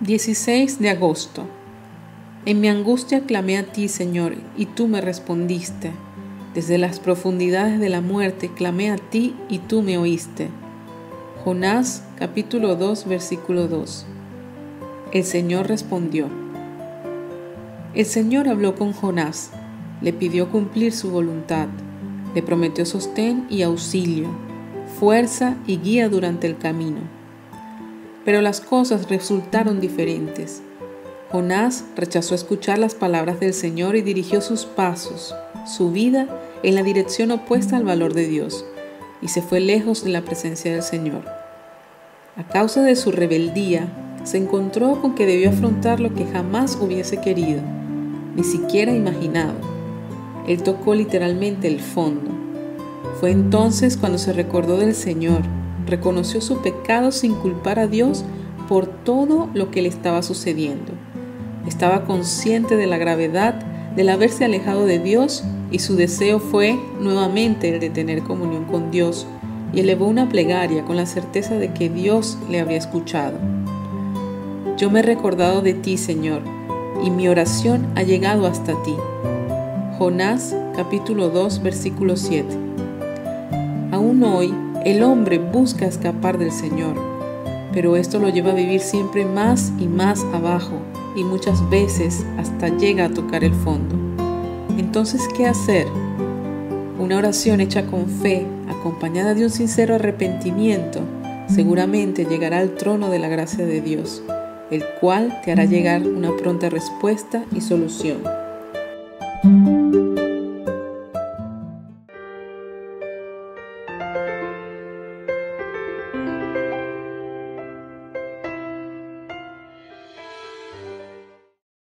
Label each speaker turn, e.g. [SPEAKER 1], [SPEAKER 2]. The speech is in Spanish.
[SPEAKER 1] 16 de agosto. En mi angustia clamé a ti, Señor, y tú me respondiste. Desde las profundidades de la muerte clamé a ti y tú me oíste. Jonás capítulo 2 versículo 2. El Señor respondió. El Señor habló con Jonás, le pidió cumplir su voluntad, le prometió sostén y auxilio, fuerza y guía durante el camino pero las cosas resultaron diferentes. Jonás rechazó escuchar las palabras del Señor y dirigió sus pasos, su vida, en la dirección opuesta al valor de Dios, y se fue lejos de la presencia del Señor. A causa de su rebeldía, se encontró con que debió afrontar lo que jamás hubiese querido, ni siquiera imaginado. Él tocó literalmente el fondo. Fue entonces cuando se recordó del Señor reconoció su pecado sin culpar a Dios por todo lo que le estaba sucediendo. Estaba consciente de la gravedad del haberse alejado de Dios y su deseo fue nuevamente el de tener comunión con Dios y elevó una plegaria con la certeza de que Dios le había escuchado. Yo me he recordado de ti, Señor, y mi oración ha llegado hasta ti. Jonás capítulo 2 versículo 7. Aún hoy el hombre busca escapar del Señor, pero esto lo lleva a vivir siempre más y más abajo y muchas veces hasta llega a tocar el fondo. Entonces, ¿qué hacer? Una oración hecha con fe, acompañada de un sincero arrepentimiento, seguramente llegará al trono de la gracia de Dios, el cual te hará llegar una pronta respuesta y solución.